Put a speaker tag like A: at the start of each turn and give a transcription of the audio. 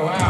A: Oh, wow.